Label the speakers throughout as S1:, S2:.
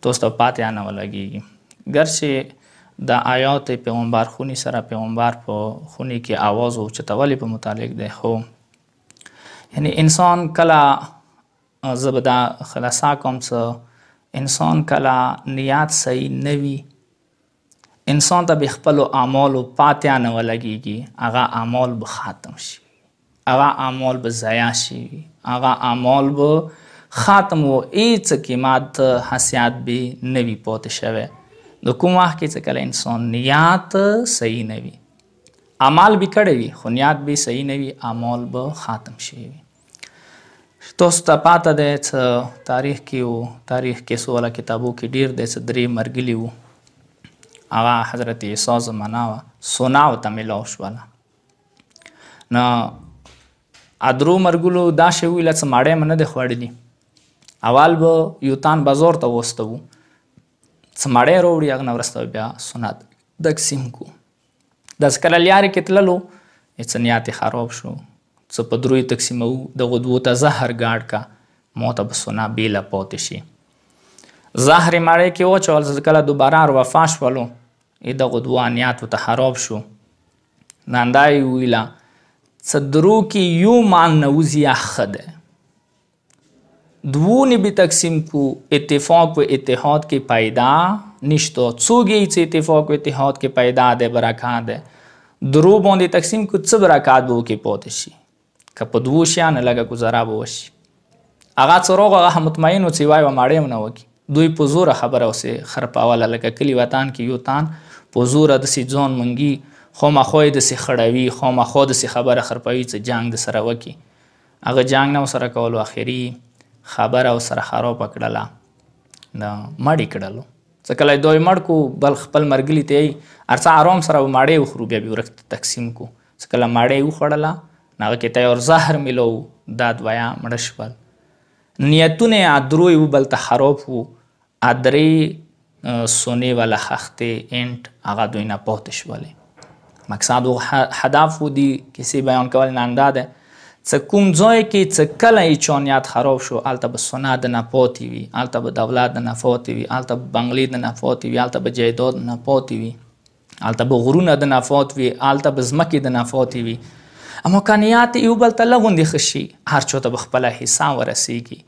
S1: توسته پاتې آنه ولګیږي ګرچې د آیات پیغمبر خونی سره پیغمبر په خونی کې آواز او چتولی په متعلق دی خو یعنی انسان کله زبدا خلاصا کوم څه انسان کله نیت صحیح نوي انسان ته به خپلو اعمالو پاتې نه ولګېږي هغه اعمال به ختم شي هغه اعمال به ضایع شي هغه اعمال به ختم و هیڅ قیمت حسیات به نه وي پاتې شوی د کوم وخت کې چې کله انسان نیت صحیح نه وي عمل به کړی وي خو نیت به صحیح نه وي اعمال به ختم شوي وي تاسو ته پاته دی چې تاریخ کې او تاریخ کې سوله کتابو کې ډیر دی چې درې مرګلي وو هغه حضرت عیسی زمانه وه سونا او ته ملاو شوله نو ادرو مرګلو دا شی ویل چې ماړی منه د خوړلی اول به یوتان بازار ته وستو چې ماړی وروړي هغه نورسته بیا سنت تقسیم کو د سکره لیارې کې تللو څه نیات خراب شو څه په دروی تقسیمو د غدوو ته زهر ګاډ کا موته به سنا بیله پاتې شي زهر مړې کې وچول زه کله دوباره ور وفا شولو ای د غدوو نیات ته خراب شو ناندای ویلا څه درو کې یو مان نوزیا خده دوونی به تقسیم کو اتفاق و اتحاد کې پیدا نشته څوګي چې اتفاق و اتحاد کې پیدا ده برکات ده درو باندې تقسیم کو څه برکات به کې پاتې شي که په دوو شیان لګه گزاره به وشي هغه څروغ هغه مطمئن و چې وای و ماړې نه وکی دوی په زور خبره اوسه خرپاواله لکه کلی وطن کې یو تان په زور د سي ځون منګي خو مخوي د سي خړوي خو مخو د سي خبره خرپوي چې جنگ د سره وکی هغه جنګ نه سره کولو اخیری خبر او سره خراب کړله د مړی کړلو څه کله دوی مړ کو بل خپل مرګلی ته ارڅه آرام سره مړی وخورو بیا به ورخت تقسیم کو څه کله مړی وخړله ناغه کې تیار زهر ملو دا دوایا مړ شول نیتونه ادروی وبل ته خراب وو ادرې سونې والا خختې انټ هغه دوی نه پاتې شولې مقصد او هدف و دی کسی بیان کول ننده ده څه کوم ځای کې څه کله یې چانیت خراب شو هلته به سنه د نه پاتې وي هلته به دولت د نه پاتې وي هلته به بنګلې د نه پاتې وي هلته به جایداد نه پاتې وي آلته به غرونه د نفوت وي آلته به ځمکې د نفوت وي امکانیات یو بل ته لغوندې خشي هر چا ته خپل حصہ ورسیږي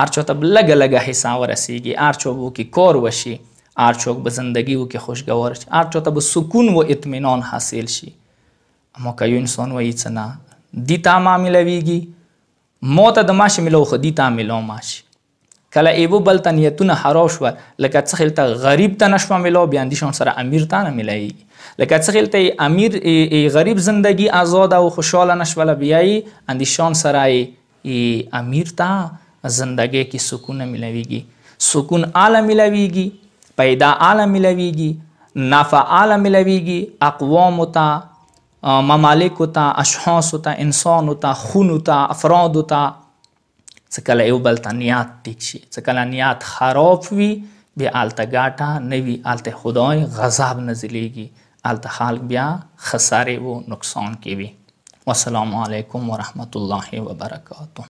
S1: هر چا ته لګ لګ حصہ ورسیږي هر چا وو کې کور وشي هر چا به زندگی وو کې خوشگوار شي هر چا ته به سکون و اطمینان حاصل شي اما که یو انسان وایي څه نه دي تا معامله ویږي مو ته د ماشي ملو خو دي تا ملو ماشي کله ایوه بل ته نیتونه حراو شوه لکه څه خلته غریب ته نشوه ملاو بیا اندیشان سره امیر ته نه ملایږي لکه څه خلته ای امیر ای غریب زندگی آزاد او خوشحاله نشوله بیا ای اندیشان سره ای امیر ته زندگی کې سکون نه ملاویږي سکون آله ملاویږي پیدا آله ملاویږي نفع آله ملاویږي اقوام ته ممالک ته اشخاص ته انسان ته خون ته افراد ته څه کله یو بل ته نیات ټیک شي څه کله نیات خراب وي بیا هلته ګټه نه وي هلته خدای غضب نزلېږي هلته خلک بیا خسرې و نقصان کې وي والسلام علیکم ورحمت الله وبرکاته